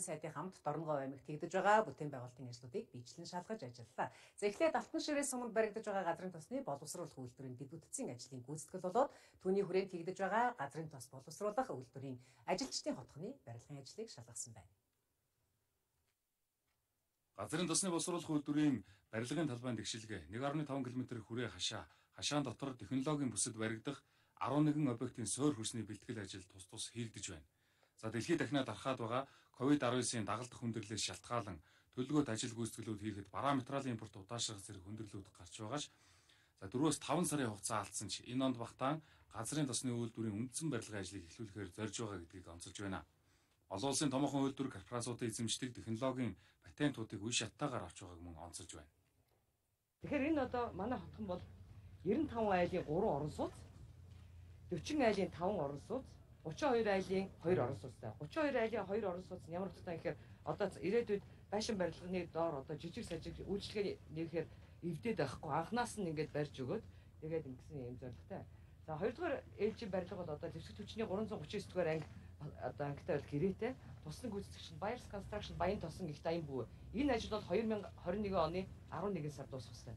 сайдын хамт Дорногов аймагт хийгдэж байгаа бүтээн байгуулалтын ажлуудыг бичлэн шалгаж ажиллалаа. За эхлээд Алтан ширээс суманд баригдаж байгаа газрын тосны боловсруулах үйлдвэрийн бүтцийн ажлын гүйцэтгэл болоод түүний хүрээнд хийгдэж байгаа газрын тос боловсруулах үйлдвэрийн ажилчдын хотхны барилгын ажлыг шалгасан байна. Газрын тосны боловсруулах үйлдвэрийн барилгын талбайн тэгшилгээ 1.5 км хүрээ хашаа хашаан дотор технологийн бүсэд баригдах 11 объектын суур хөрсний бэлтгэл ажил тус тус хийгдэж байна. За дэлхийд дахинаа дарахад байгаа COVID-19-ийн дагалдах хүндрэлээс шалтгаалan төлөвлөгөөт ажил гүйцэтгэлүүд хийхэд барааметралын импорт удаашрах зэрэг хүндрэлүүд гарч байгааш за 4-өөс 5 сарын хугацаа алдсан ч энэ онд багтаан газрын тосны үйлдвэрийн үндсэн барилгын ажлыг эхлүүлэхээр зорж байгаа гэдгийг онцолж байна. Олон улсын томоохон үйлдвэр корпорациудын эзэмшдэг технологийн патентуудыг үе шаттайгаар авч байгааг мөн онцолж байна. Тэгэхээр энэ одоо манай хотхон бол 95 айлын 3 орон сууц 40 айлын 5 орон сууц 32 айлын 2 орон сууцтай. 32 айлын 2 орон сууц нь ямар утгатай гэхээр одоо ирээдүйд байшин барилганы доор одоо жижиг сажиг үйлчлэгээ нэгэхээр эвдээд байхгүй анханаас нь ингээд барьж өгөөд тэгээд ингэсэн юм зорилготой. За хоёрдугаар ээлжийн барилга бол одоо дэвсгэр түвшний 339 дугаар анги одоо ангитай бол гэрээтэй туслан гүйцэтгэгч нь Bayers Construction Баян тосон гихт аян бүү. Энэ ажил бол 2021 оны 11 сард дуусах ёстой.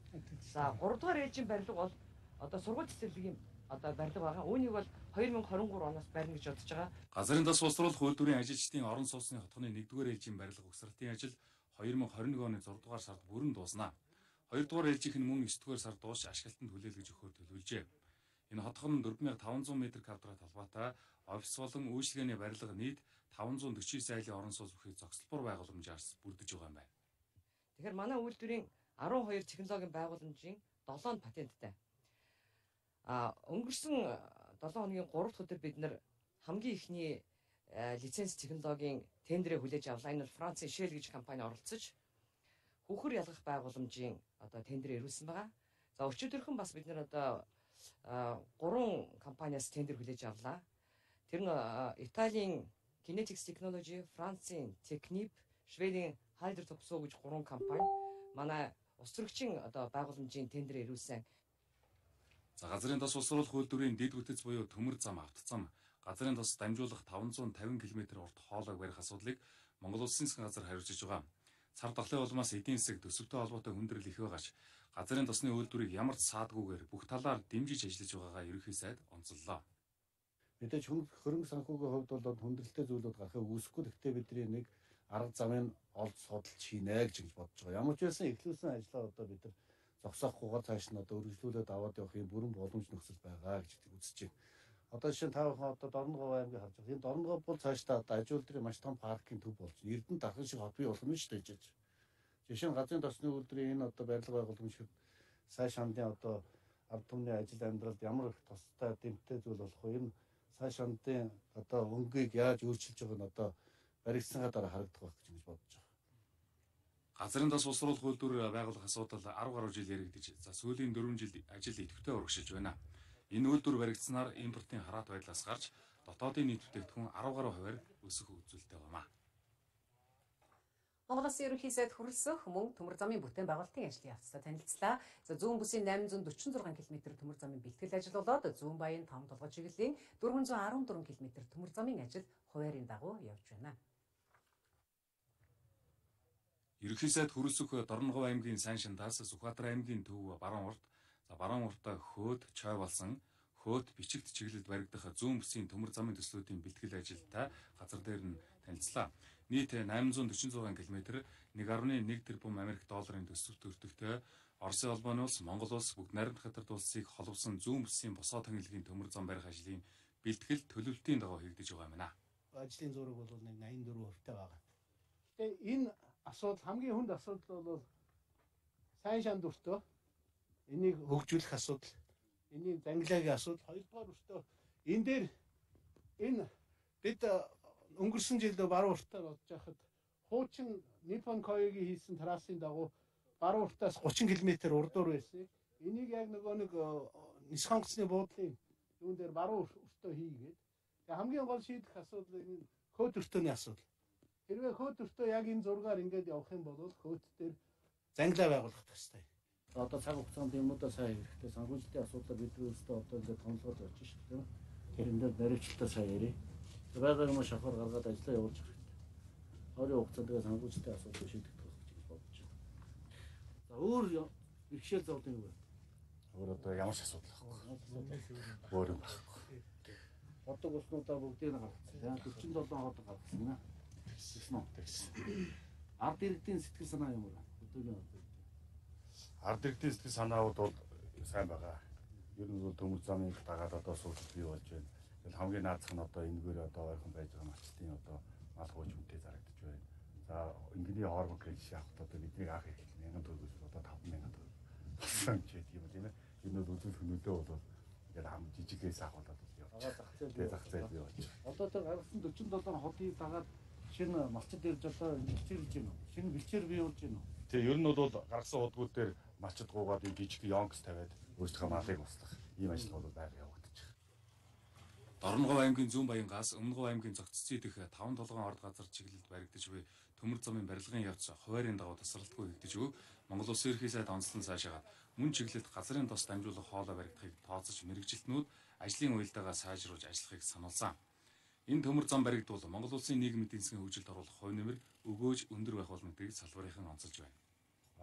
За 3 дугаар ээлжийн барилга бол одоо сургууль цэцэрлэгийн одоо барилга байгаа. Үүнийг бол 2023 оноос барина гэж бодож байгаа. Газрын тас боловсруулах үйлдвэрийн ажилчдын орон сууцны хотхны 1-р ээлжийн барилга угсралтын ажил 2021 оны 6 дугаар сард бүрэн дууснаа. 2 дугаар ээлжийнх нь мөн 9 дугаар сард дуусч ашиглалтанд хүлээлгэж өгөхөөр төлөвлөжээ. Энэ хотхон 4500 м квадрат талбайтай офис болон үйлчлэгээний барилга нийт 549 айлын орон сууц бүхий зогсолбор байгууламжаас бүрдэж байгаа юм байна. Тэгэхээр манай үйлдвэрийн 12 технологийн байгууламжийн 7 патенттай А өнгөрсөн 7 хоногийн 3 дахь өдөр бид нар хамгийн ихний лиценз технологийн тендерээ хүлээж авлаа. Энэ бол Францын Shell гэж компани оролцож хөхөр ялгах байгууламжийн одоо тендер ирүүлсэн байгаа. За өчигдөрхөн бас бид нар одоо гурван компаниас тендер хүлээж авлаа. Тэр нь Италийн Kinetics Technology, Францын Technip, Шведийн Hydro Topsoe гэж гурван компани манай ус төрөгчийн одоо байгууламжийн тендер ирүүлсэн За газрын тос усруулах үйлдвэрийн дэд бүтэц буюу төмөр зам автоцам газрын тос дамжуулах 550 км урт хоолойг барих асуудлыг Монгол Улсын засгийн газар хариуцж байгаа. Цар тахлын улмаас эдийн засаг төсөвтэй холбоотой хүндрэл их байгаач газрын тосны үйлдвэрийг ямар ч саадгүйгээр бүх талаар дэмжиж ажиллаж байгаагаа ерөнхий сайд онцоллоо. Мэдээж хөрөнгө санхүүгийн хувьд бол хүндрэлтэй зүйлүүд гарахыг үүсэхгүй. Гэхдээ бидний нэг арга замын олд судалж хийнэ гэж бодож байгаа. Ямар ч байсан эхлүүлсэн ажлаа одоо бид нар зогсоохгүйгээр цааш нь одоо өргөжлүүлээд аваад явахын бүрэн боломж нөхцөл байгаа гэж үзэж байна. Одоо жишээ нь та бүхэн одоо Дорногов аймгийг харж байгаа. Энэ Дорногов бол цаашдаа одоо ажил дээр маш том паркийн төв болж. Эрдэнэ дахин шиг хот бий болох нь шүү дээ гэж. Жишээ нь газрын тосны үйлдвэрийн энэ одоо барилга байгууламж шиг сая шандын одоо ард түмний ажил амьдралд ямар их тустай дэмтэй зүйл болох вэ? Энэ сая шандын одоо өнгийг яаж өөрчилж байгааг нь одоо баригдсангаа дараа харагдах байх гэж бодож байна. Газрын тос усруулах үйлдвэр байгуулах асуудал 10 гаруй жил яригдж за сүүлийн 4 жил ажил идэвхтэй урагшиж байна. Энэ үйлдвэр баригдсанаар импортын хараат байдлаас гарч дотоодын нийт бүтээгдэхүүн 10 гаруй хувиар өсөх үзүүлэлттэй байна. Монголын ерөнхий сайд хүрэлцэх мөн төмөр замын бүтээн байгуулалтын ажлын явцтай танилцлаа. За зүүн бүсийн 846 км төмөр замын бэлтгэл ажил болоод зүүн баян том толгой чиглэлийн 414 км төмөр замын ажил хуваарийн дагуу явж байна. Ерөнхий сайд хөрөлсөх Дорногов аймгийн сайн шантаас Сүхбаатар аймгийн төв баруун урт за баруун уртаа хөөд чой болсон хөөд бичигт чиглэлд баригдах зүүн бүсийн төмөр замын төслүүдийн бэлтгэл ажилтай газар дээр нь танилцлаа. Нийт 846 км 1.1 тэрбум Америк долларын төсөв төртөгтэй Оросын холбооны улс, Монгол улс бүгд найрамд хатарт улсыг холбосон зүүн бүсийн босоо тангилгийн төмөр зам барих ажлын бэлтгэл төлөвлөлтийн дагуу хийгдэж байгаа юм байна. Ажлын зураг бол нэг 84 хувьтай байгаа. Гэтэ энэ асуудал хамгийн хүнд асуудал бол сайн шанд өртөө энийг хөгжүүлэх асуудал. Энийг зангилаагийн асуудал. Хоёрдугаар өртөө энэ дээр энэ бид өнгөрсөн жилд баруун уртаар бодож байхад хуучин Nippon Koei-гийн хийсэн трасын дагуу баруун уртаас 30 км урдуур байсан. Энийг яг нөгөө нэг нис хонгоцны буудлын юун дээр баруун өртөө хийгээд хамгийн гол шийдэх асуудал энэ хөөд өртөөний асуудал. Хэрвээ хөөдөртөө яг энэ зургаар ингээд явах юм бол хөөд дээр зангилаа байгуулах хэрэгтэй. Одоо цаг хугацаанд юмудаа сайн хэрэгтэй. Санхүүжилтийн асуудлаар бид өөрсдөө одоо ингээд томлогод явж шүү дээ. Тэр энэ дээр баримтчилтаа сайн ярив. Байгааг маш шахаар гаргаад ажиллаа явуулж хэрэгтэй. ойрын хугацаанд тэгээ санхүүжилтийн асуудлыг шийдэх гэж бодож байна. За өөр бэрхшээл зовлон юу вэ? Өөр одоо ямар ч асуудал байхгүй. Өөр юм байхгүй. Бодог уснуудаа бүгдийг нь гаргацсан. 47 хот гаргасан нэ. Тэгсэн үү? Тэгсэн. Ард иргэдийн сэтгэл санаа юм уу? Өдөөгийн ард иргэд. Ард иргэдийн сэтгэл санаауд бол сайн байгаа. Ер нь бол төмөр замыг дагаад одоо суулт бий болж байна. Тэгэл хамгийн наазах нь одоо энэгээр одоо ойрхон байж байгаа малчтын одоо мал хууж үнэтэй зарагдаж байна. За ингэний хоормог гэж шахахт одоо бидний анх их 1000 төгрөгөөс одоо 5000 төгрөг болсон ч гэдэг юм тийм ээ. Энэ бол үзүүл хөнөдөө бол ингээд хам жижигээс ахуулаад явж Ага зах зээл. Тэгээ зах зээл бий болж. Одоо тэр гаргасан 47 хотыг дагаад шинэ малчд ирж одоо бэлчээрлж байна уу? Шинэ бэлчээр бий болж байна уу? Тэгээ ер нь бол гаргасан удгууд дээр малчд гуугаад жижиг йонкс тавиад өөрсдөө малыг услах ийм ажил бол байга явагдаж байна. Дорногов аймгийн Зүүн Баянгаас Өмнөгов аймгийн Зогцций дэх 5 толгойн орд газар чиглэлд баригдаж буй төмөр замын барилгын явц хуваарийн дагуу тасралтгүй хийгдэж өг Монгол Улсын ерхий сайд онцлон цаашаагаад мөн чиглэлд газрын тос дамжуулах хоолой баригдахыг тооцож мэрэгжилтнүүд ажлын уялдаагаа сайжруулж ажиллахыг сануулсан. Энэ төмөр зам баригдвал Монгол Улсын нийгмийн эдийн засгийн хөгжилд оруулах хувь нэмэр өгөөж өндөр байх болно гэдгийг салбарынхан онцолж байна.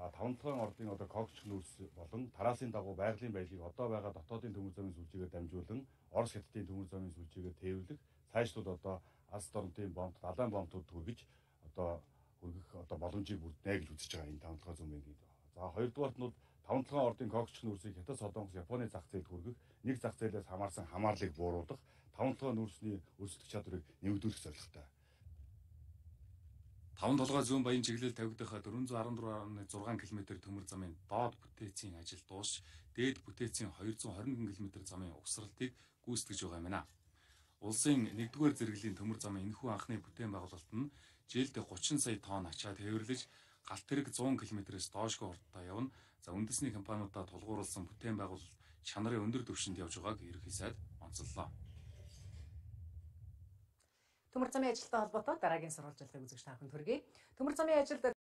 А таван толгойн ордын одоо когч нүүрс болон тарасын дагуу байгалийн баялагийг одоо байгаа дотоодын төмөр замын сүлжээгээр дамжуулан Орос хятадын төмөр замын сүлжээгээр тээвэрлэх цаашлууд одоо Алс дорнтын бомб, далайн бомбууд хүргэж одоо хүргэх одоо боломжийг бүрднэ гэж үзэж байгаа энэ таван толгойн зам ингээд. За хоёрдугаарт нь толгойн ордын когч нүүрсийг Хятад Солонгос Японы зах зээлд хүргэх нэг зах зээлээс хамаарсан хамаарлыг бууруулах таван толгойн нүүрсний өрсөлдөх чадварыг нэмэгдүүлэх зорилготой. Таван толгой зүүн баян чиглэл тавигдах 414.6 км төмөр замын доод бүтээцийн ажил дуусч дээд бүтээцийн 221 км замын угсралтыг гүйцэтгэж байгаа юм байна. Улсын 1-р зэрэглэлийн төмөр замын энэхүү анхны бүтээн байгуулалт нь жилд 30 сая тонн ачаа тээвэрлэж галт тэрэг 100 км-с доошгүй хурдтай явна. За үндэсний компаниудаа тулгуурласан бүтээн байгуулалт чанарын өндөр түвшинд явж байгааг ерхий сайд онцоллоо. Төмөр замын ажилтай холбоотой дараагийн сурвалжлагыг үзэж та бүхэн хүргэе. Төмөр замын ажилд